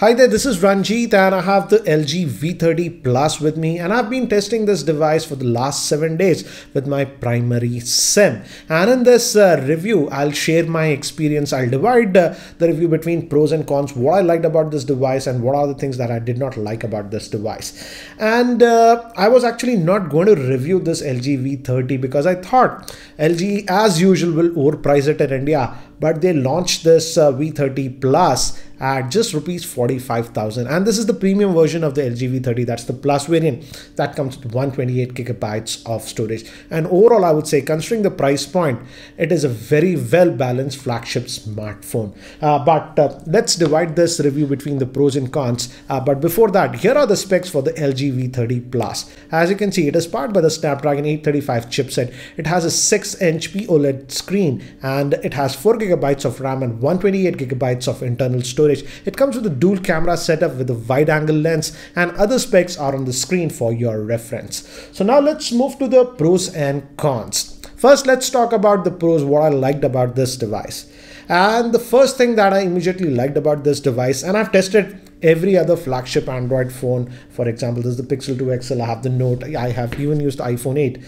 Hi there, this is Ranjit and I have the LG V30 Plus with me and I've been testing this device for the last 7 days with my primary SIM. And in this uh, review, I'll share my experience. I'll divide uh, the review between pros and cons, what I liked about this device and what are the things that I did not like about this device. And uh, I was actually not going to review this LG V30 because I thought LG as usual will overprice it in India but they launched this uh, V30 Plus at just rupees 45,000 and this is the premium version of the LG V30 that's the plus variant that comes with 128 gigabytes of storage. And overall I would say considering the price point it is a very well balanced flagship smartphone. Uh, but uh, let's divide this review between the pros and cons. Uh, but before that here are the specs for the LG V30 Plus. As you can see it is powered by the Snapdragon 835 chipset. It has a 6 inch OLED screen and it has 4 gigabytes of RAM and 128 gigabytes of internal storage. It comes with a dual camera setup with a wide angle lens and other specs are on the screen for your reference. So now let's move to the pros and cons. First, let's talk about the pros, what I liked about this device. And the first thing that I immediately liked about this device, and I've tested every other flagship Android phone, for example, this is the Pixel 2 XL, I have the Note, I have even used iPhone 8.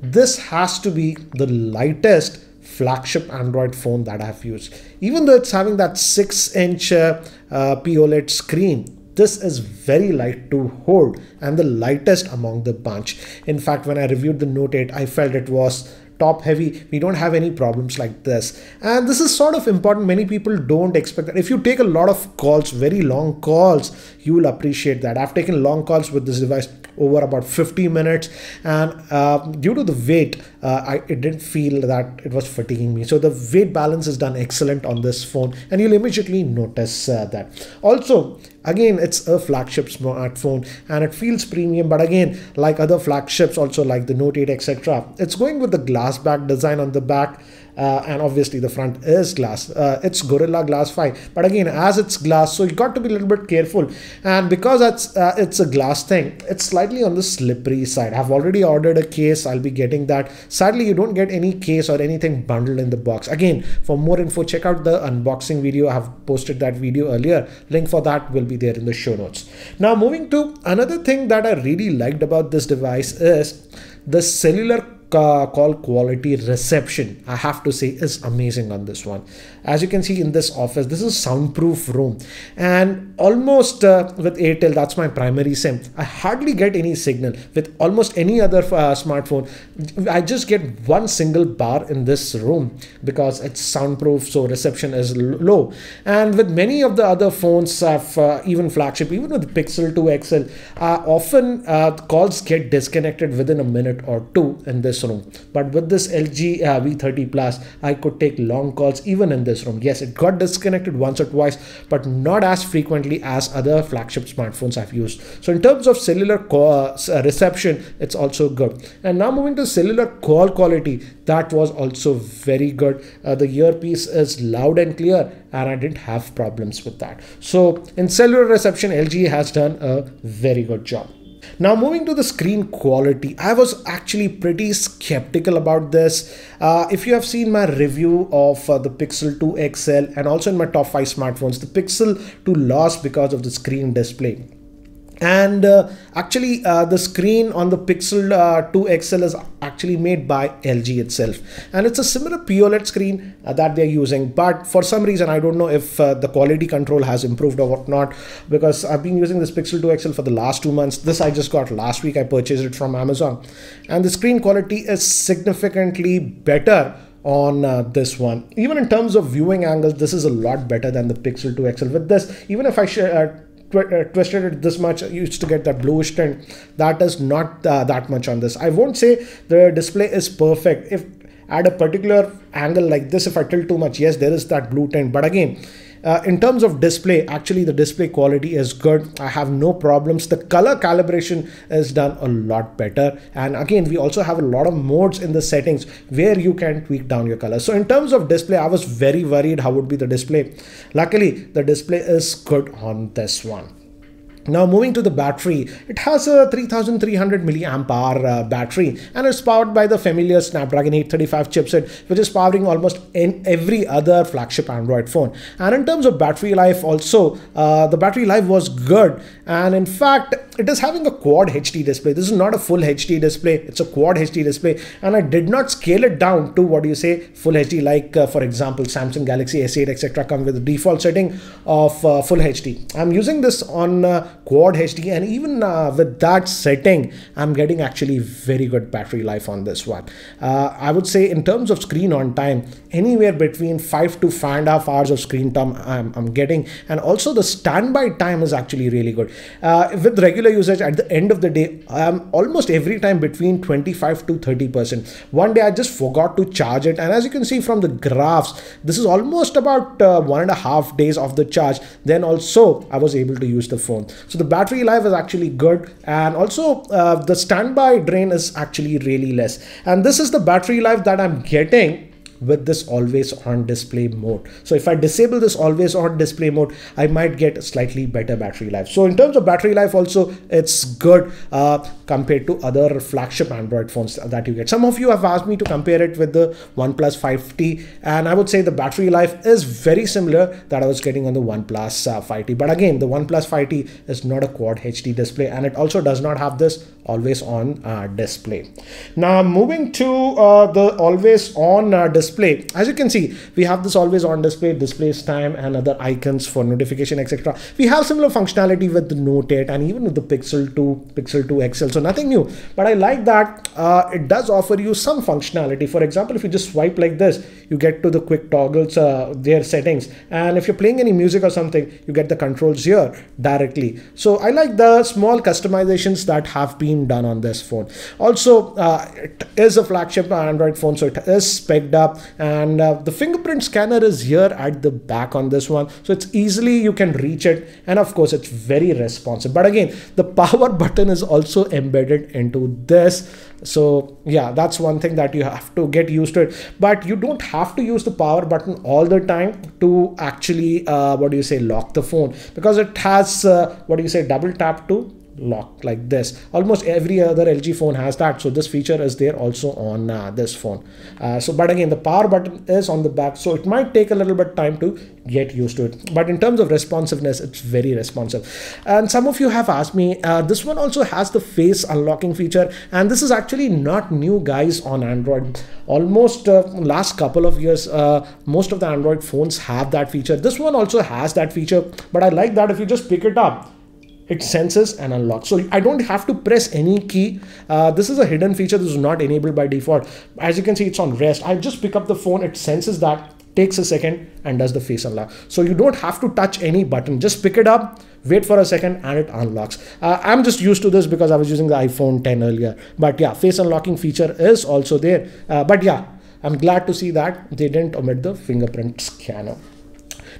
This has to be the lightest flagship Android phone that I've used. Even though it's having that 6 inch uh, uh, POLED screen, this is very light to hold and the lightest among the bunch. In fact, when I reviewed the Note 8, I felt it was top heavy we don't have any problems like this. And this is sort of important. Many people don't expect that. If you take a lot of calls very long calls you will appreciate that. I've taken long calls with this device over about 50 minutes and uh, due to the weight uh, I it didn't feel that it was fatiguing me. So the weight balance is done excellent on this phone and you'll immediately notice uh, that. Also again it's a flagship smartphone and it feels premium but again like other flagships also like the note 8 etc it's going with the glass back design on the back uh, and obviously the front is glass. Uh, it's gorilla glass 5 but again as it's glass so you got to be a little bit careful. And because it's uh, it's a glass thing it's slightly on the slippery side. I've already ordered a case. I'll be getting that. Sadly you don't get any case or anything bundled in the box. Again for more info check out the unboxing video. I have posted that video earlier. Link for that will be there in the show notes. Now moving to another thing that i really liked about this device is the cellular call quality reception. I have to say is amazing on this one as you can see in this office this is soundproof room. And almost uh, with airtel that's my primary sim. I hardly get any signal with almost any other uh, smartphone. I just get one single bar in this room because it's soundproof so reception is low. And with many of the other phones have uh, even flagship even with pixel 2 xl uh, often uh, calls get disconnected within a minute or two in this room. But with this lg uh, v30 plus i could take long calls even in this room. Yes it got disconnected once or twice but not as frequently as other flagship smartphones i've used. So in terms of cellular uh, reception it's also good. And now moving to cellular call quality that was also very good. Uh, the earpiece is loud and clear and i didn't have problems with that. So in cellular reception lg has done a very good job now moving to the screen quality, I was actually pretty skeptical about this. Uh, if you have seen my review of uh, the Pixel 2 XL and also in my top 5 smartphones, the Pixel 2 lost because of the screen display and uh, actually uh, the screen on the Pixel uh, 2 XL is actually made by LG itself. And it's a similar POLED screen uh, that they're using. But for some reason I don't know if uh, the quality control has improved or whatnot because I've been using this Pixel 2 XL for the last two months. This I just got last week. I purchased it from Amazon. And the screen quality is significantly better on uh, this one. Even in terms of viewing angles, this is a lot better than the Pixel 2 XL. With this, even if I uh, uh, twisted it this much you used to get that bluish tint. That is not uh, that much on this. I won't say the display is perfect. If at a particular angle like this if i tilt too much yes there is that blue tint. But again uh, in terms of display, actually the display quality is good. I have no problems. The color calibration is done a lot better. And again, we also have a lot of modes in the settings where you can tweak down your color. So in terms of display, I was very worried how would be the display. Luckily, the display is good on this one. Now moving to the battery, it has a 3300 milliamp hour uh, battery and it's powered by the familiar Snapdragon 835 chipset which is powering almost every other flagship Android phone. And in terms of battery life also, uh, the battery life was good and in fact it is having a quad HD display. This is not a full HD display, it's a quad HD display and I did not scale it down to what do you say full HD like uh, for example Samsung Galaxy S8 etc come with the default setting of uh, full HD. I'm using this on uh, quad HD and even uh, with that setting I'm getting actually very good battery life on this one. Uh, I would say in terms of screen on time anywhere between 5 to 5 and a half hours of screen time I'm, I'm getting and also the standby time is actually really good. Uh, with regular usage at the end of the day I'm almost every time between 25 to 30 percent. One day I just forgot to charge it and as you can see from the graphs this is almost about uh, one and a half days of the charge then also I was able to use the phone. So the battery life is actually good and also uh, the standby drain is actually really less. And this is the battery life that I'm getting with this always on display mode. So if I disable this always on display mode, I might get slightly better battery life. So in terms of battery life also, it's good uh, compared to other flagship Android phones that you get. Some of you have asked me to compare it with the OnePlus 5T and I would say the battery life is very similar that I was getting on the OnePlus uh, 5T. But again, the OnePlus 5T is not a quad HD display and it also does not have this always on uh, display. Now moving to uh, the always on uh, display, as you can see, we have this always on display, displays time and other icons for notification, etc. We have similar functionality with the Note 8 and even with the Pixel 2, Pixel 2 XL. So nothing new, but I like that uh, it does offer you some functionality. For example, if you just swipe like this, you get to the quick toggles, uh, their settings. And if you're playing any music or something, you get the controls here directly. So I like the small customizations that have been done on this phone. Also, uh, it is a flagship Android phone, so it is specced up, and uh, the fingerprint scanner is here at the back on this one, so it's easily you can reach it, and of course, it's very responsive. But again, the power button is also embedded into this so yeah that's one thing that you have to get used to it. But you don't have to use the power button all the time to actually uh, what do you say lock the phone. Because it has uh, what do you say double tap to locked like this. Almost every other lg phone has that. So this feature is there also on uh, this phone. Uh, so but again the power button is on the back. So it might take a little bit time to get used to it. But in terms of responsiveness it's very responsive. And some of you have asked me uh, this one also has the face unlocking feature. And this is actually not new guys on android. Almost uh, last couple of years uh, most of the android phones have that feature. This one also has that feature but i like that if you just pick it up it senses and unlocks. So I don't have to press any key. Uh, this is a hidden feature. This is not enabled by default. As you can see, it's on rest. I just pick up the phone. It senses that, takes a second and does the face unlock. So you don't have to touch any button. Just pick it up, wait for a second and it unlocks. Uh, I'm just used to this because I was using the iPhone 10 earlier. But yeah, face unlocking feature is also there. Uh, but yeah, I'm glad to see that they didn't omit the fingerprint scanner.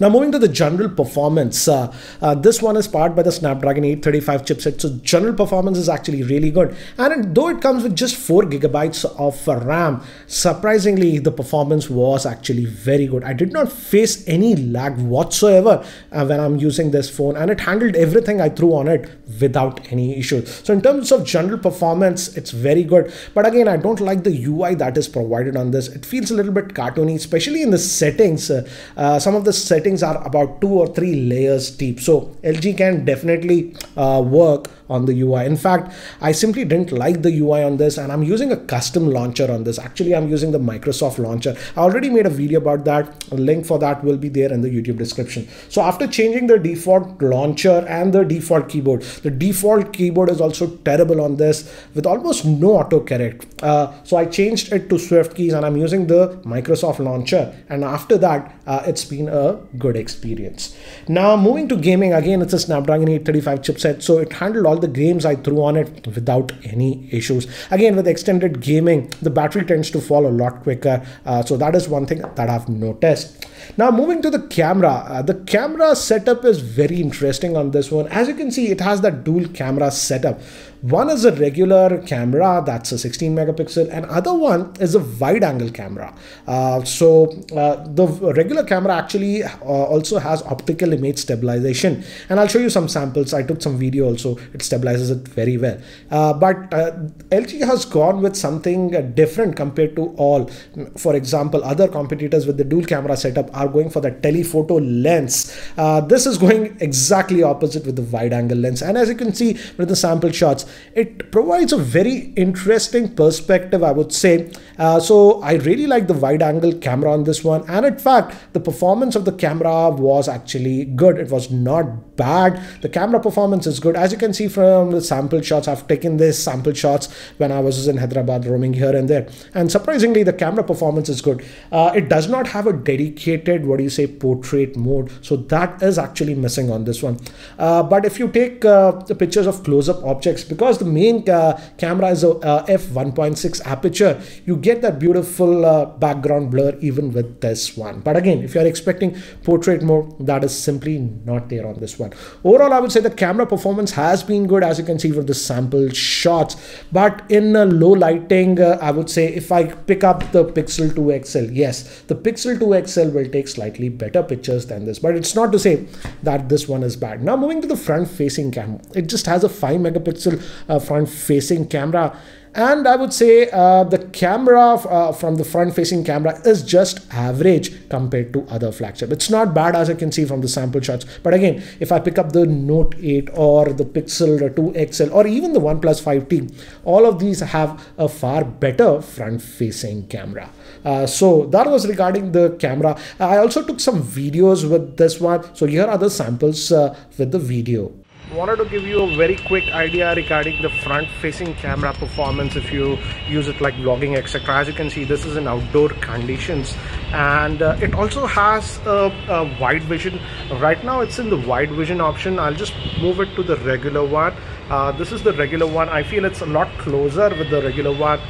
Now moving to the general performance, uh, uh, this one is powered by the Snapdragon 835 chipset. So general performance is actually really good. And though it comes with just 4 gigabytes of RAM, surprisingly the performance was actually very good. I did not face any lag whatsoever uh, when I'm using this phone and it handled everything I threw on it without any issues. So in terms of general performance, it's very good. But again, I don't like the UI that is provided on this. It feels a little bit cartoony, especially in the settings. Uh, uh, some of the settings settings are about two or three layers deep. So LG can definitely uh, work on the UI. In fact, I simply didn't like the UI on this and I'm using a custom launcher on this. Actually, I'm using the Microsoft launcher. I already made a video about that. A link for that will be there in the YouTube description. So after changing the default launcher and the default keyboard, the default keyboard is also terrible on this with almost no autocorrect. Uh, so I changed it to Swift keys and I'm using the Microsoft launcher. And after that, uh, it's been a good experience. Now moving to gaming, again, it's a Snapdragon 835 chipset. So it handled all the games I threw on it without any issues. Again, with extended gaming, the battery tends to fall a lot quicker. Uh, so that is one thing that I've noticed. Now moving to the camera, uh, the camera setup is very interesting on this one. As you can see, it has that dual camera setup. One is a regular camera that's a 16 megapixel and other one is a wide angle camera. Uh, so uh, the regular camera actually uh, also has optical image stabilization and I'll show you some samples. I took some video also. It stabilizes it very well. Uh, but uh, LG has gone with something different compared to all. For example, other competitors with the dual camera setup are going for the telephoto lens. Uh, this is going exactly opposite with the wide angle lens. And as you can see with the sample shots, it provides a very interesting perspective, I would say. Uh, so I really like the wide angle camera on this one. And in fact, the performance of the camera was actually good. It was not bad. The camera performance is good. As you can see from the sample shots, I've taken this sample shots when I was in Hyderabad roaming here and there. And surprisingly, the camera performance is good. Uh, it does not have a dedicated, what do you say, portrait mode. So that is actually missing on this one. Uh, but if you take uh, the pictures of close-up objects, because the main uh, camera is a uh, f1.6 aperture you get that beautiful uh, background blur even with this one but again if you are expecting portrait mode that is simply not there on this one overall i would say the camera performance has been good as you can see from the sample shots. But in low lighting uh, i would say if i pick up the pixel 2 xl yes the pixel 2 xl will take slightly better pictures than this. But it's not to say that this one is bad. Now moving to the front facing camera it just has a 5 megapixel uh, front facing camera and I would say uh, the camera uh, from the front facing camera is just average compared to other flagship. It's not bad as I can see from the sample shots. But again, if I pick up the Note 8 or the Pixel 2 XL or even the OnePlus 5T, all of these have a far better front facing camera. Uh, so that was regarding the camera. I also took some videos with this one. So here are the samples uh, with the video wanted to give you a very quick idea regarding the front facing camera performance if you use it like vlogging etc as you can see this is in outdoor conditions. And uh, it also has a, a, wide vision. Right now it's in the wide vision option. I'll just move it to the regular one. Uh, this is the regular one. I feel it's a lot closer with the regular one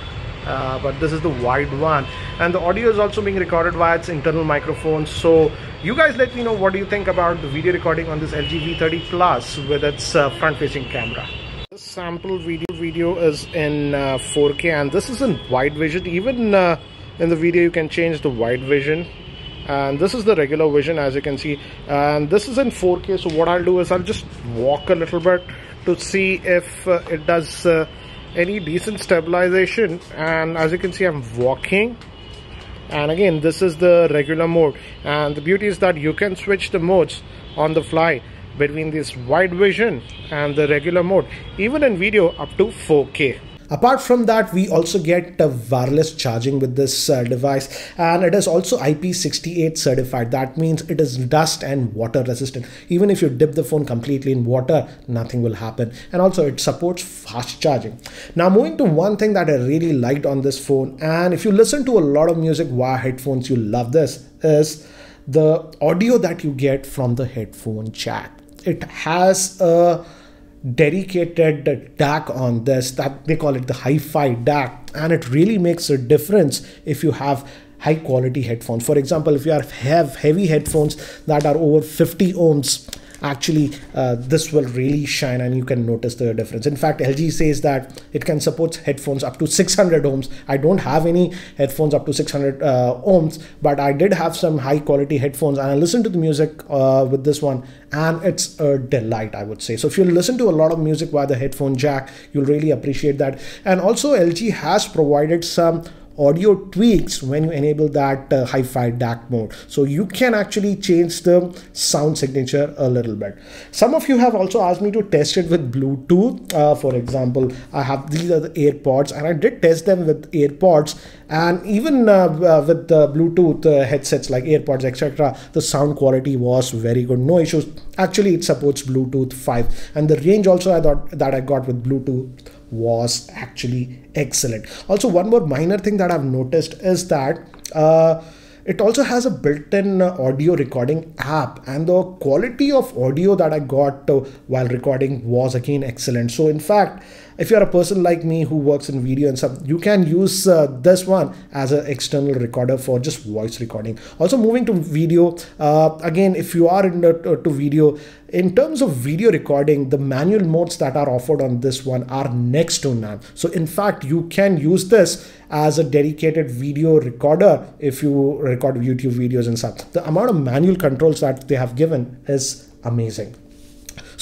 uh, but this is the wide one. And the audio is also being recorded via its internal microphone. So you guys let me know what do you think about the video recording on this LG V30 Plus with its uh, front facing camera. This sample video video is in uh, 4k and this is in wide vision. Even uh, in the video you can change the wide vision. And this is the regular vision as you can see. And this is in 4k so what I'll do is I'll just walk a little bit to see if uh, it does uh, any decent stabilization. And as you can see I'm walking and again this is the regular mode. And the beauty is that you can switch the modes on the fly between this wide vision and the regular mode even in video up to 4k Apart from that, we also get wireless charging with this uh, device and it is also IP68 certified. That means it is dust and water resistant. Even if you dip the phone completely in water, nothing will happen. And also it supports fast charging. Now moving to one thing that I really liked on this phone and if you listen to a lot of music via headphones, you love this is the audio that you get from the headphone jack. It has a dedicated DAC on this that they call it the hi-fi DAC and it really makes a difference if you have high quality headphones. For example if you have heavy headphones that are over 50 ohms actually uh, this will really shine and you can notice the difference. In fact lg says that it can support headphones up to 600 ohms. I don't have any headphones up to 600 uh, ohms but i did have some high quality headphones and i listened to the music uh, with this one and it's a delight i would say. So if you listen to a lot of music via the headphone jack you'll really appreciate that. And also lg has provided some audio tweaks when you enable that uh, hi-fi DAC mode. So you can actually change the sound signature a little bit. Some of you have also asked me to test it with Bluetooth. Uh, for example, I have these are the AirPods and I did test them with AirPods and even uh, uh with the Bluetooth uh, headsets like AirPods etc. The sound quality was very good. No issues. Actually, it supports Bluetooth 5 and the range also I thought that I got with Bluetooth was actually excellent. Also, one more minor thing that I've noticed is that uh, it also has a built-in audio recording app and the quality of audio that I got uh, while recording was again excellent. So in fact, if you're a person like me who works in video and stuff, you can use uh, this one as an external recorder for just voice recording. Also moving to video, uh, again, if you are into to video, in terms of video recording, the manual modes that are offered on this one are next to none. So in fact, you can use this as a dedicated video recorder if you record YouTube videos and stuff. The amount of manual controls that they have given is amazing.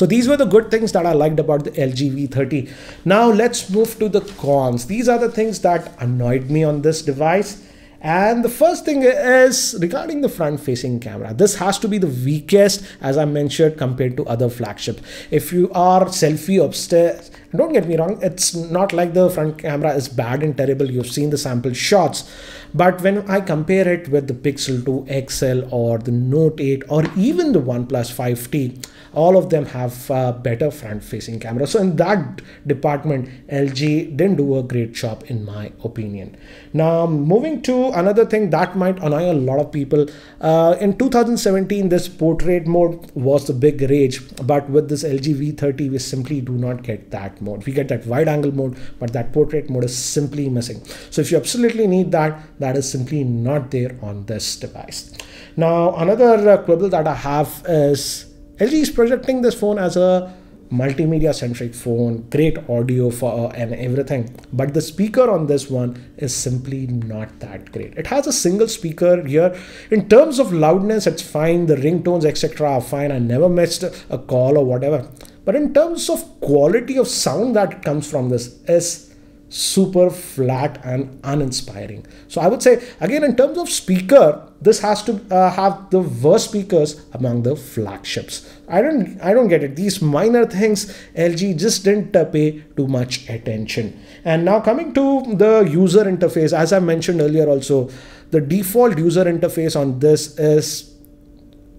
So these were the good things that I liked about the LG V30. Now let's move to the cons. These are the things that annoyed me on this device. And the first thing is regarding the front facing camera. This has to be the weakest as I mentioned compared to other flagships. If you are selfie obsessed, don't get me wrong, it's not like the front camera is bad and terrible. You've seen the sample shots. But when I compare it with the Pixel 2 XL or the Note 8 or even the OnePlus 5T, all of them have uh, better front facing camera. So in that department, LG didn't do a great job in my opinion. Now moving to another thing that might annoy a lot of people. Uh, in 2017, this portrait mode was the big rage, but with this LG V30, we simply do not get that mode. We get that wide angle mode, but that portrait mode is simply missing. So if you absolutely need that, that is simply not there on this device. Now, another uh, quibble that I have is LG is projecting this phone as a multimedia centric phone, great audio for uh, and everything. But the speaker on this one is simply not that great. It has a single speaker here. In terms of loudness, it's fine. The ringtones, etc., are fine. I never missed a call or whatever. But in terms of quality of sound that comes from this is super flat and uninspiring. So I would say again in terms of speaker, this has to uh, have the worst speakers among the flagships. I don't I don't get it. These minor things LG just didn't uh, pay too much attention. And now coming to the user interface, as I mentioned earlier also, the default user interface on this is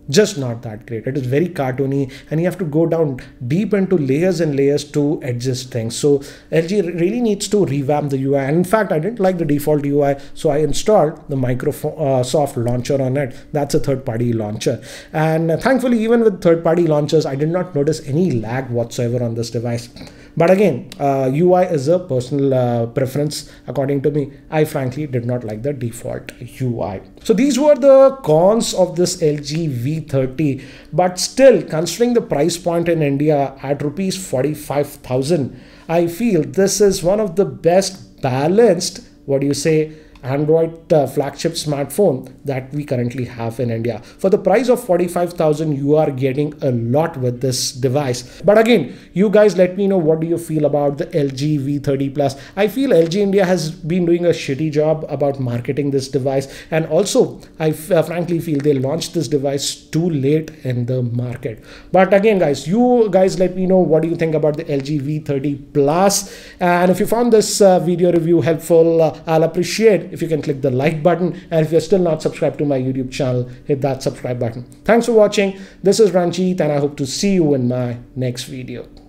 just not that great. It is very cartoony and you have to go down deep into layers and layers to adjust things. So lg really needs to revamp the ui and in fact i didn't like the default ui so i installed the microsoft uh, launcher on it. That's a third party launcher. And thankfully even with third party launchers i did not notice any lag whatsoever on this device. But again, uh, UI is a personal uh, preference. According to me, I frankly did not like the default UI. So these were the cons of this LG V30. But still, considering the price point in India at rupees 45,000, I feel this is one of the best balanced, what do you say, Android uh, flagship smartphone that we currently have in India. For the price of 45,000, you are getting a lot with this device. But again, you guys let me know what do you feel about the LG V30 Plus. I feel LG India has been doing a shitty job about marketing this device. And also, I uh, frankly feel they launched this device too late in the market. But again, guys, you guys let me know what do you think about the LG V30 Plus. And if you found this uh, video review helpful, uh, I'll appreciate if you can click the like button and if you're still not subscribed to my YouTube channel, hit that subscribe button. Thanks for watching. This is Ranjit and I hope to see you in my next video.